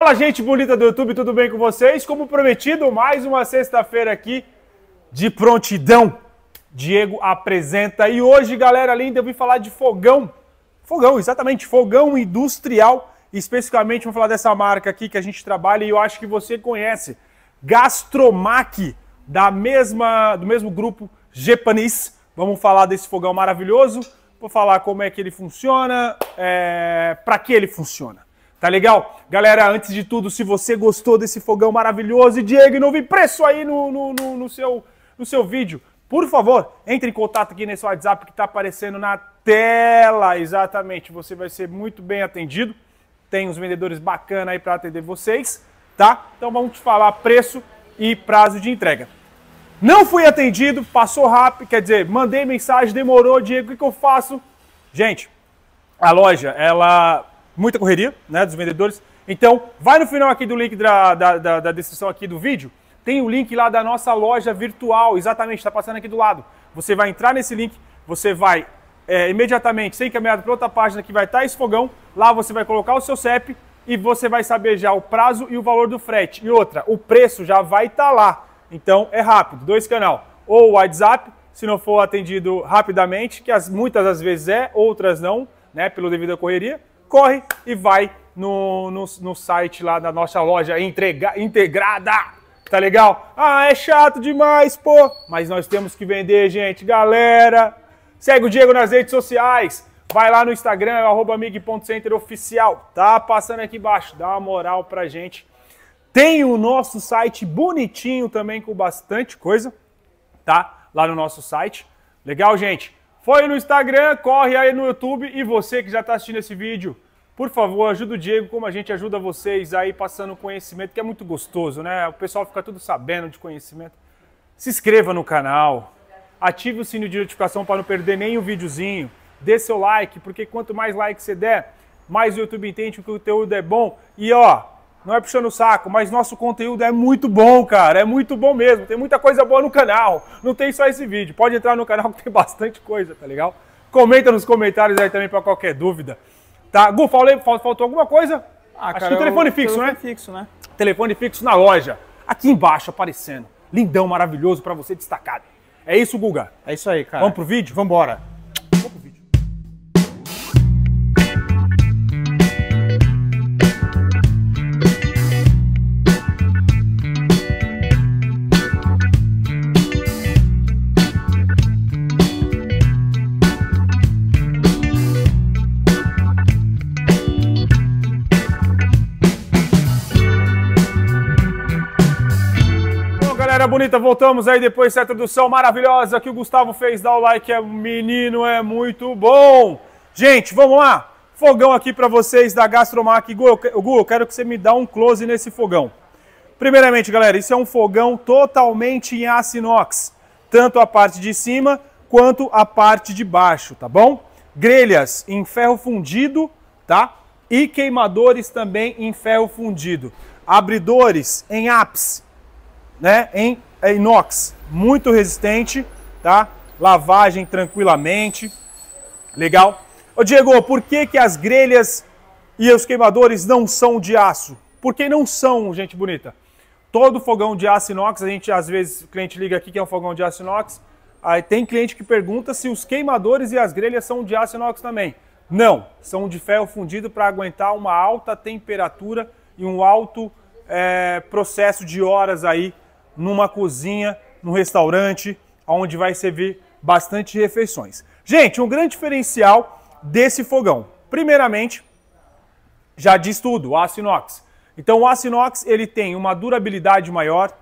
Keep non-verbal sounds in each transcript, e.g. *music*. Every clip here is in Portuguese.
Fala, gente bonita do YouTube, tudo bem com vocês? Como prometido, mais uma sexta-feira aqui de prontidão. Diego apresenta e hoje, galera linda, eu vim falar de fogão. Fogão, exatamente, fogão industrial. Especificamente, vou falar dessa marca aqui que a gente trabalha e eu acho que você conhece. Gastromac, da mesma, do mesmo grupo Japanese. Vamos falar desse fogão maravilhoso. Vou falar como é que ele funciona, é, para que ele funciona. Tá legal? Galera, antes de tudo, se você gostou desse fogão maravilhoso e Diego, não vi preço aí no, no, no, no, seu, no seu vídeo, por favor, entre em contato aqui nesse WhatsApp que está aparecendo na tela. Exatamente, você vai ser muito bem atendido. Tem uns vendedores bacanas aí para atender vocês, tá? Então vamos te falar preço e prazo de entrega. Não fui atendido, passou rápido, quer dizer, mandei mensagem, demorou, Diego, o que, que eu faço? Gente, a loja, ela muita correria, né, dos vendedores. Então, vai no final aqui do link da, da, da, da descrição aqui do vídeo, tem o link lá da nossa loja virtual, exatamente, está passando aqui do lado. Você vai entrar nesse link, você vai é, imediatamente ser encaminhado para outra página que vai estar esse fogão, lá você vai colocar o seu CEP e você vai saber já o prazo e o valor do frete. E outra, o preço já vai estar lá. Então, é rápido, dois canal. Ou o WhatsApp, se não for atendido rapidamente, que as, muitas das vezes é, outras não, né, pelo devido à correria, corre e vai no, no, no site lá da nossa loja entrega, integrada. Tá legal? Ah, é chato demais, pô. Mas nós temos que vender, gente. Galera, segue o Diego nas redes sociais. Vai lá no Instagram, arroba mig.centeroficial. Tá passando aqui embaixo. Dá uma moral pra gente. Tem o nosso site bonitinho também com bastante coisa, tá? Lá no nosso site. Legal, gente? Foi no Instagram, corre aí no YouTube e você que já está assistindo esse vídeo, por favor, ajuda o Diego como a gente ajuda vocês aí passando conhecimento, que é muito gostoso, né? O pessoal fica tudo sabendo de conhecimento. Se inscreva no canal, ative o sininho de notificação para não perder o videozinho, dê seu like, porque quanto mais like você der, mais o YouTube entende que o conteúdo é bom. E ó, não é puxando o saco, mas nosso conteúdo é muito bom, cara. É muito bom mesmo. Tem muita coisa boa no canal. Não tem só esse vídeo. Pode entrar no canal *laughs* que tem bastante coisa, tá legal? Comenta nos comentários aí também para qualquer dúvida. Tá? Gu, falei, faltou alguma coisa? Ah, Acho cara, que o telefone fixo, telefone né? fixo, né? Telefone fixo na loja. Aqui embaixo aparecendo. Lindão, maravilhoso para você destacar. É isso, Guga? É isso aí, cara. Vamos pro vídeo? Vambora. Bonita, voltamos aí depois dessa introdução maravilhosa que o Gustavo fez. Dá o like, é menino, é muito bom. Gente, vamos lá. Fogão aqui para vocês da Gastromac. Gu, Gu, eu quero que você me dá um close nesse fogão. Primeiramente, galera, isso é um fogão totalmente em aço inox. Tanto a parte de cima quanto a parte de baixo, tá bom? Grelhas em ferro fundido, tá? E queimadores também em ferro fundido. Abridores em apps né, em é inox, muito resistente, tá? Lavagem tranquilamente, legal. Ô Diego, por que, que as grelhas e os queimadores não são de aço? Porque não são, gente bonita. Todo fogão de aço inox, a gente às vezes o cliente liga aqui que é um fogão de aço inox, aí tem cliente que pergunta se os queimadores e as grelhas são de aço inox também. Não, são de ferro fundido para aguentar uma alta temperatura e um alto é, processo de horas aí numa cozinha, num restaurante, onde vai servir bastante refeições. Gente, um grande diferencial desse fogão. Primeiramente, já diz tudo, o aço inox. Então o aço inox ele tem uma durabilidade maior,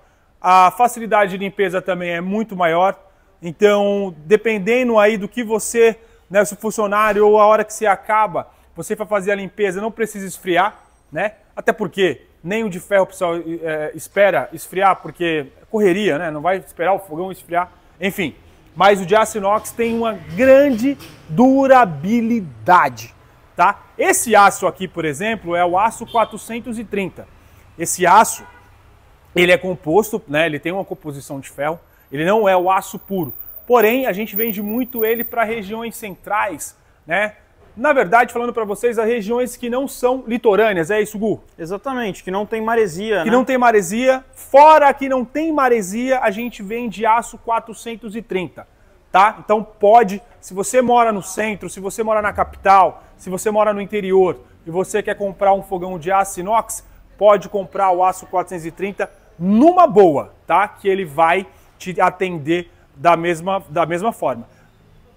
a facilidade de limpeza também é muito maior. Então, dependendo aí do que você, né, se funcionário ou a hora que você acaba, você vai fazer a limpeza, não precisa esfriar, né? Até porque nem o de ferro o pessoal é, espera esfriar, porque é correria, né? Não vai esperar o fogão esfriar. Enfim, mas o de aço inox tem uma grande durabilidade, tá? Esse aço aqui, por exemplo, é o aço 430. Esse aço, ele é composto, né? Ele tem uma composição de ferro. Ele não é o aço puro. Porém, a gente vende muito ele para regiões centrais, né? Na verdade, falando para vocês, as regiões que não são litorâneas, é isso, Gu? Exatamente, que não tem maresia, Que né? não tem maresia. Fora que não tem maresia, a gente vende aço 430, tá? Então pode, se você mora no centro, se você mora na capital, se você mora no interior e você quer comprar um fogão de aço inox, pode comprar o aço 430 numa boa, tá? Que ele vai te atender da mesma, da mesma forma.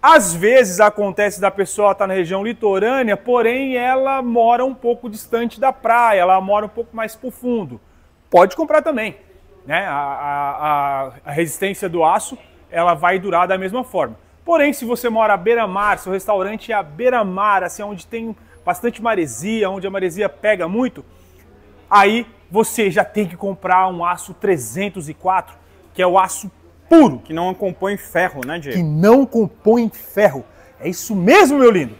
Às vezes acontece da pessoa estar na região litorânea, porém ela mora um pouco distante da praia, ela mora um pouco mais pro fundo. Pode comprar também, né? A, a, a resistência do aço ela vai durar da mesma forma. Porém, se você mora à beira-mar, seu restaurante é à beira-mar, assim, onde tem bastante maresia, onde a maresia pega muito, aí você já tem que comprar um aço 304, que é o aço puro, Que não compõe ferro, né, que Diego? não compõe ferro. É isso mesmo, meu lindo.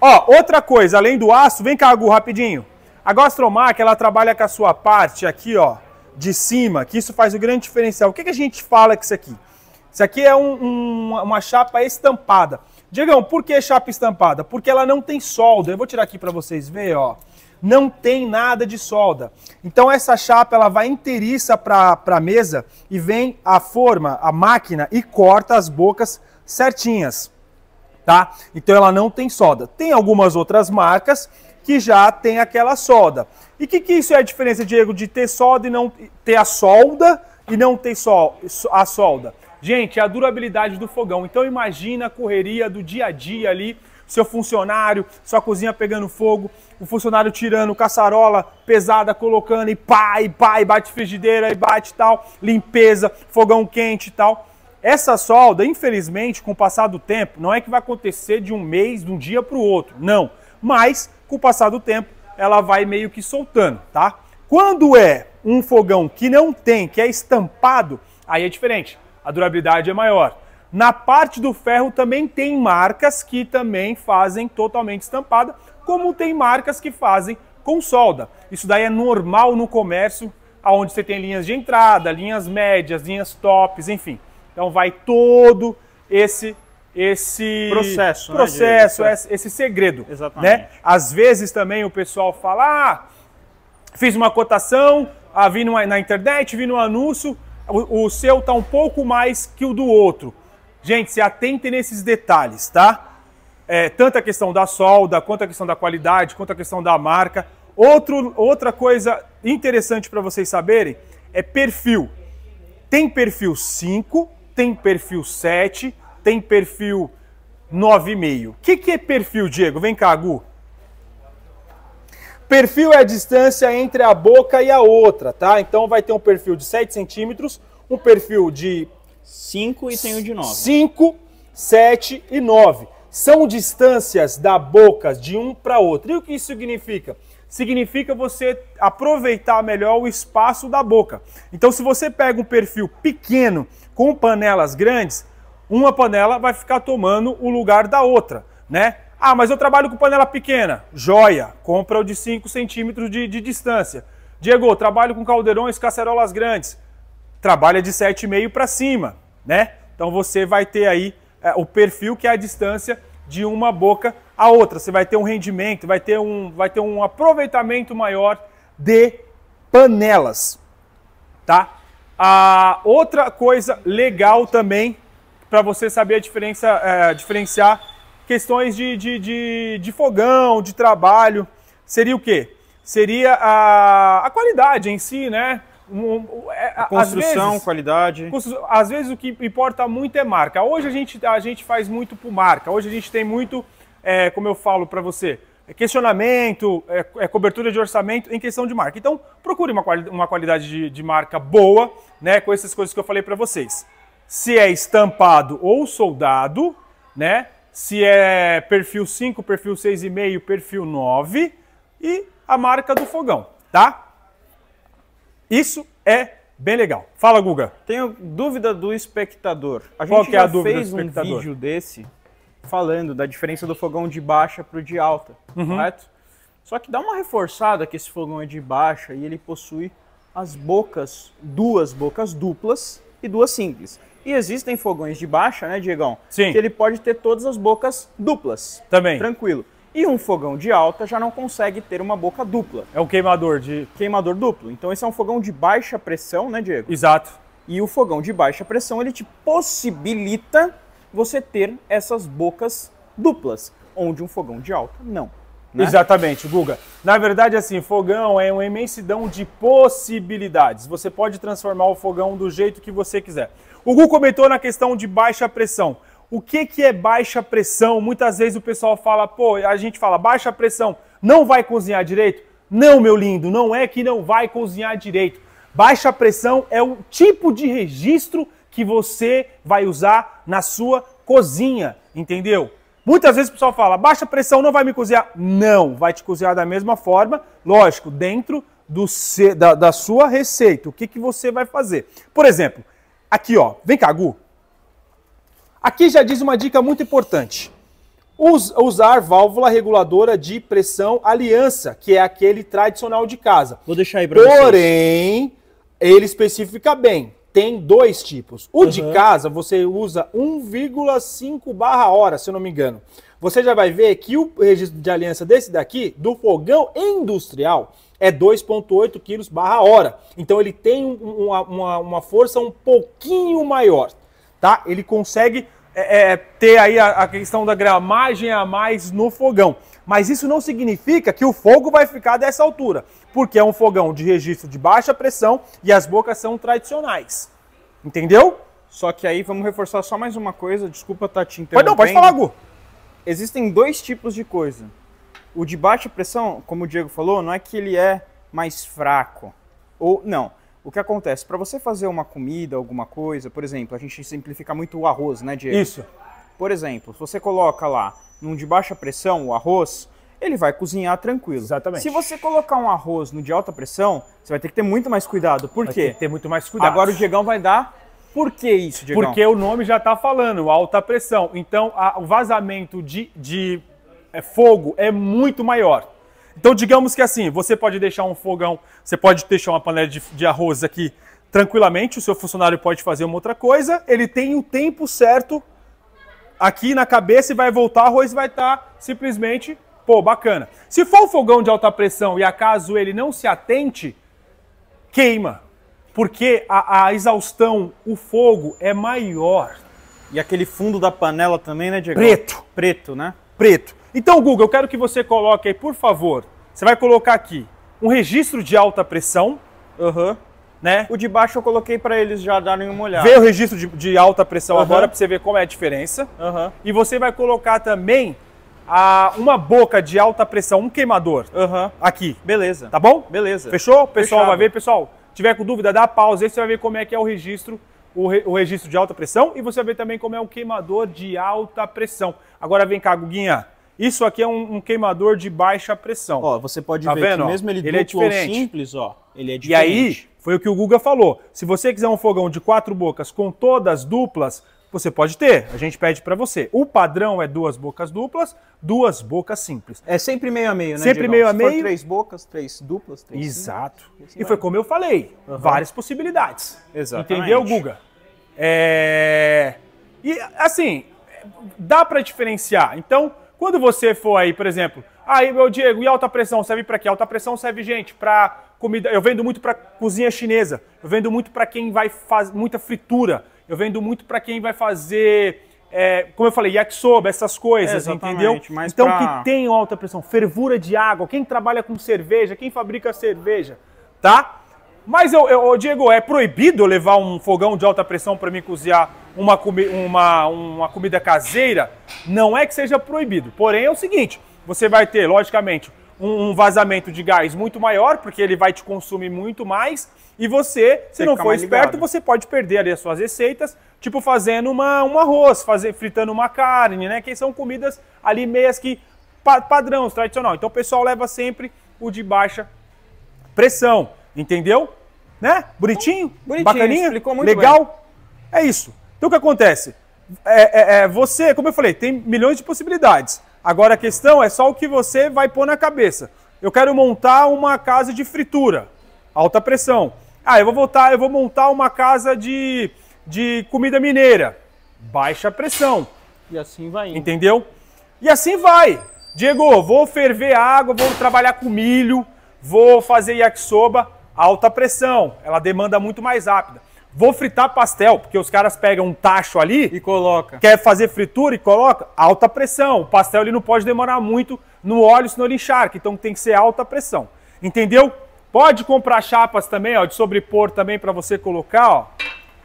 Ó, outra coisa, além do aço, vem cá, Gu, rapidinho. A Gastromac, ela trabalha com a sua parte aqui, ó, de cima, que isso faz o grande diferencial. O que, que a gente fala com isso aqui? Isso aqui é um- um- uma chapa estampada. Diegão, por que chapa estampada? Porque ela não tem solda. Eu vou tirar aqui para vocês verem, ó. Não tem nada de solda. Então essa chapa ela vai inteiriça para a mesa e vem a forma, a máquina e corta as bocas certinhas tá? Então ela não tem solda. Tem algumas outras marcas que já tem aquela solda. E que, que isso é a diferença, Diego, de ter solda e não ter a solda e não ter sol, a solda? Gente, é a durabilidade do fogão. Então imagina a correria do dia a dia ali, seu funcionário, sua cozinha pegando fogo, o funcionário tirando caçarola pesada, colocando e pá, e pá, e bate frigideira, e bate tal, limpeza, fogão quente e tal. Essa solda, infelizmente, com o passar do tempo, não é que vai acontecer de um mês, de um dia para o outro, não. Mas, com o passar do tempo, ela vai meio que soltando, tá? Quando é um fogão que não tem, que é estampado, aí é diferente. A durabilidade é maior. Na parte do ferro também tem marcas que também fazem totalmente estampada, como tem marcas que fazem com solda. Isso daí é normal no comércio, onde você tem linhas de entrada, linhas médias, linhas tops, enfim. Então vai todo esse esse Processo, né, processo Diego? esse, esse segredo, Exatamente. né? Às vezes também o pessoal fala: "Ah, fiz uma cotação, ah, vi numa- na internet, vi no anúncio, o, o seu tá um pouco mais que o do outro". Gente, se atentem nesses detalhes, tá? É, tanto a questão da solda, quanto a questão da qualidade, quanto a questão da marca. Outro, outra coisa interessante para vocês saberem é perfil. Tem perfil 5, tem perfil 7, tem perfil 9,5. O que, que é perfil, Diego? Vem cá, Gu. Perfil é a distância entre a boca e a outra, tá? Então vai ter um perfil de 7 centímetros, um perfil de 5 e tem o de 9. 5, 7 e 9. São distâncias da boca de um para outro. E o que isso significa? Significa você aproveitar melhor o espaço da boca. Então, se você pega um perfil pequeno com panelas grandes, uma panela vai ficar tomando o lugar da outra, né? Ah, mas eu trabalho com panela pequena. Joia, compra o de 5 centímetros de, de distância. Diego, trabalho com caldeirões, cacerolas grandes trabalha de 7,5 para cima, né? Então você vai ter aí é, o perfil que é a distância de uma boca a outra. Você vai ter um rendimento, vai ter um, vai ter um aproveitamento maior de panelas, tá? A outra coisa legal também para você saber a diferença, é, diferenciar questões de, de, de, de fogão, de trabalho, seria o quê? Seria a, a qualidade em si, né? É, Construção, vezes- qualidade. Às vezes o que importa muito é marca. Hoje a gente, a gente faz muito por marca. Hoje a gente tem muito, é, como eu falo para você, é questionamento, é, é cobertura de orçamento em questão de marca. Então, procure uma, quali- uma qualidade de, de marca boa, né? Com essas coisas que eu falei para vocês. Se é estampado ou soldado, né? Se é perfil 5, perfil 6,5, perfil 9 e a marca do fogão, tá? Isso é bem legal. Fala, Guga. Tenho dúvida do espectador. A Qual gente que é a já dúvida fez do um espectador? vídeo desse falando da diferença do fogão de baixa para o de alta, Uhum. correto? Só que dá uma reforçada que esse fogão é de baixa e ele possui as bocas, duas bocas duplas e duas simples. E existem fogões de baixa, né, Diegão? Sim. Que ele pode ter todas as bocas duplas. Também. Tranquilo. E um fogão de alta já não consegue ter uma boca dupla, É um queimador de. queimador duplo. Então esse é um fogão de baixa pressão, né, Diego? Exato. E o fogão de baixa pressão ele te possibilita você ter essas bocas duplas, onde um fogão de alta não. né? Exatamente, Guga. Na verdade, assim, fogão é uma imensidão de possibilidades. Você pode transformar o fogão do jeito que você quiser. O Gu comentou na questão de baixa pressão. O que, que é baixa pressão? Muitas vezes o pessoal fala, pô, a gente fala baixa pressão, não vai cozinhar direito? Não, meu lindo, não é que não vai cozinhar direito. Baixa pressão é o tipo de registro que você vai usar na sua cozinha, entendeu? Muitas vezes o pessoal fala, baixa pressão não vai me cozinhar. Não, vai te cozinhar da mesma forma, lógico, dentro do da, da sua receita. O que, que você vai fazer? Por exemplo, aqui ó, vem cá, Gu. Aqui já diz uma dica muito importante. Us- usar válvula reguladora de pressão aliança, que é aquele tradicional de casa. Vou deixar aí pra vocês. Porém, ele especifica bem. Tem dois tipos. O de Uhum. casa você usa 1,5 barra hora, se eu não me engano. Você já vai ver que o registro de aliança desse daqui, do fogão industrial, é 2,8 quilos barra hora. Então ele tem um- uma, uma- uma força um pouquinho maior, tá? Ele consegue é, é, ter aí a, a questão da gramagem a mais no fogão. Mas isso não significa que o fogo vai ficar dessa altura, porque é um fogão de registro de baixa pressão e as bocas são tradicionais. Entendeu? Só que aí vamos reforçar só mais uma coisa, desculpa estar te Pode interrompendo. não, pode falar, Gu. Existem dois tipos de coisa. O de baixa pressão, como o Diego falou, não é que ele é mais fraco. Ou não. O que acontece? Para você fazer uma comida, alguma coisa, por exemplo, a gente simplifica muito o arroz, né, Diego? Isso. Por exemplo, se você coloca lá num de baixa pressão o arroz, ele vai cozinhar tranquilo. Exatamente. Se você colocar um arroz no de alta pressão, você vai ter que ter muito mais cuidado. Por Vai quê? ter que ter muito mais cuidado. Agora o Diegão vai dar. Por que isso, Diegão? Porque o nome já está falando, alta pressão. Então, a- o vazamento de, de é, fogo é muito maior. Então, digamos que assim, você pode deixar um fogão, você pode deixar uma panela de, de arroz aqui tranquilamente, o seu funcionário pode fazer uma outra coisa, ele tem o tempo certo aqui na cabeça e vai voltar, o arroz vai estar simplesmente, pô, bacana. Se for um fogão de alta pressão e acaso ele não se atente, queima. Porque a, a exaustão, o fogo é maior. E aquele fundo da panela também, né, Diegão? Preto. Preto, né? Preto. Então, Google, eu quero que você coloque aí, por favor. Você vai colocar aqui um registro de alta pressão, Aham. né? O de baixo eu coloquei pra eles já darem uma olhada. Vê o registro de, de alta pressão Aham. agora para você ver como é a diferença. Aham. E você vai colocar também a, uma boca de alta pressão, um queimador Aham. aqui, Beleza. tá bom? Beleza. Fechou? O pessoal Fechado. vai ver, pessoal. Tiver com dúvida, dá pausa aí, você vai ver como é que é o registro, o, re- o registro de alta pressão e você vai ver também como é um queimador de alta pressão. Agora vem cá, Guguinha. Isso aqui é um, um queimador de baixa pressão. Ó, você pode Tá ver vendo, que mesmo ele, Ele é duplo ou diferente. simples, ó, ele é E diferente. aí, foi o que o Guga falou. Se você quiser um fogão de quatro bocas com todas duplas, você pode ter. A gente pede para você. O padrão é duas bocas duplas, duas bocas simples. É sempre meio a meio, né, Sempre meio a Se for meio. três bocas, três duplas, três Exato. simples, assim E foi vai. como eu falei, várias possibilidades. Exatamente. Entendeu, Guga? É... E assim, dá para diferenciar. Então, quando você for aí, por exemplo, aí, meu Diego, e alta pressão serve para quê? Alta pressão serve, gente, para comida. Eu vendo muito para cozinha chinesa. Eu vendo muito para quem vai fazer muita fritura. Eu vendo muito para quem vai fazer, é, como eu falei, yakisoba, essas coisas, Exatamente, entendeu? então, pra- que tem alta pressão, fervura de água, quem trabalha com cerveja, quem fabrica cerveja, tá? Mas, eu, eu, Diego, é proibido levar um fogão de alta pressão para mim cozinhar uma, comi uma, uma comida caseira? Não é que seja proibido. Porém, é o seguinte: você vai ter, logicamente, um, um vazamento de gás muito maior, porque ele vai te consumir muito mais. E você, se Tem não for esperto, ligado. você pode perder ali as suas receitas, tipo fazendo uma, um arroz, fazer, fritando uma carne, né? Que são comidas ali meias que pa, padrão, tradicional. Então o pessoal leva sempre o de baixa pressão, entendeu? Né? Bonitinho? Bonitinho, bacaninha? explicou muito Legal? É isso. Então o que acontece? É, é- é você, como eu falei, tem milhões de possibilidades. Agora a questão é só o que você vai pôr na cabeça. Eu quero montar uma casa de fritura, alta pressão. Ah, eu vou voltar, eu vou montar uma casa de, de comida mineira, baixa pressão. E assim vai indo. Entendeu? E assim vai. Diego, vou ferver água, vou trabalhar com milho, vou fazer yakisoba, alta pressão, ela demanda muito mais rápida. Vou fritar pastel, porque os caras pegam um tacho ali E coloca. quer fazer fritura e coloca alta pressão. O pastel ele não pode demorar muito no óleo, senão ele encharca. Então tem que ser alta pressão. Entendeu? Pode comprar chapas também, ó, de sobrepor também para você colocar, ó.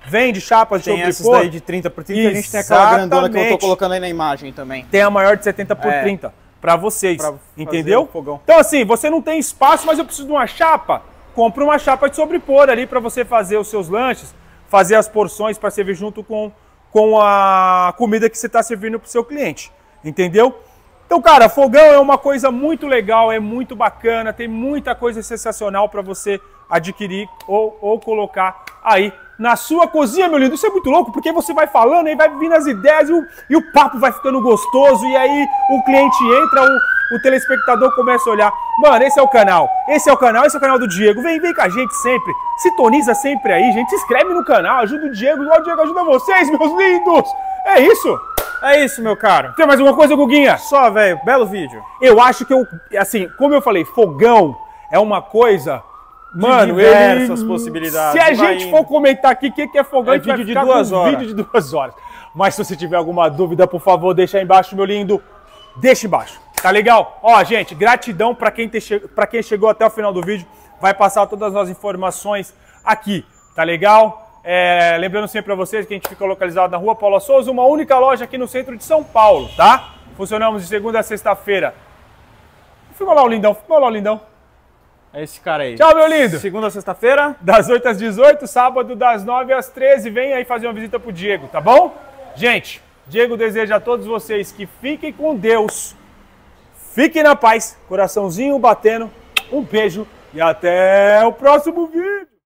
Vende chapas de Tem essas sobrepor. daí de 30 por 30 a gente tem aquela grandona que eu tô Exatamente. colocando aí na imagem também. Tem a maior de 70 por É. 30 para vocês, Pra entendeu? fogão. Então assim, você não tem espaço, mas eu preciso de uma chapa. Compre uma chapa de sobrepor ali para você fazer os seus lanches, fazer as porções para servir junto com, com a comida que você está servindo para o seu cliente, entendeu? Então, cara, fogão é uma coisa muito legal, é muito bacana, tem muita coisa sensacional para você adquirir ou, ou colocar aí na sua cozinha, meu lindo. Isso é muito louco, porque você vai falando e vai vindo as ideias e o, e o papo vai ficando gostoso, e aí o cliente entra, o, o telespectador começa a olhar. Mano, esse é o canal, esse é o canal, esse é o canal do Diego. Vem, vem com a gente sempre, sintoniza sempre aí, gente. Se inscreve no canal, ajuda o Diego, o Diego ajuda vocês, meus lindos. É isso. É isso, meu caro. Tem mais alguma coisa, Guguinha? Só, velho, belo vídeo. Eu acho que eu, assim, como eu falei, fogão é uma coisa. Mano, diversas ele- possibilidades, Se a vai gente indo. for comentar aqui o que que é fogão, É vídeo de duas horas. vídeo de duas horas. Mas se você tiver alguma dúvida, por favor, deixa aí embaixo, meu lindo. Deixa embaixo. Tá legal? Ó, gente, gratidão para quem, te pra quem chegou até o final do vídeo. Vai passar todas as informações aqui. Tá legal? É, lembrando sempre para vocês que a gente fica localizado na rua Paula Souza, uma única loja aqui no centro de São Paulo, tá? Funcionamos de segunda a sexta-feira. Filma lá o lindão, filma lá o lindão. É esse cara aí. Tchau, meu lindo. Segunda a sexta-feira. Das 8 às 18, sábado das 9 às 13. Vem aí fazer uma visita pro Diego, tá bom? Gente, Diego deseja a todos vocês que fiquem com Deus. Fiquem na paz. Coraçãozinho batendo. Um beijo e até o próximo vídeo.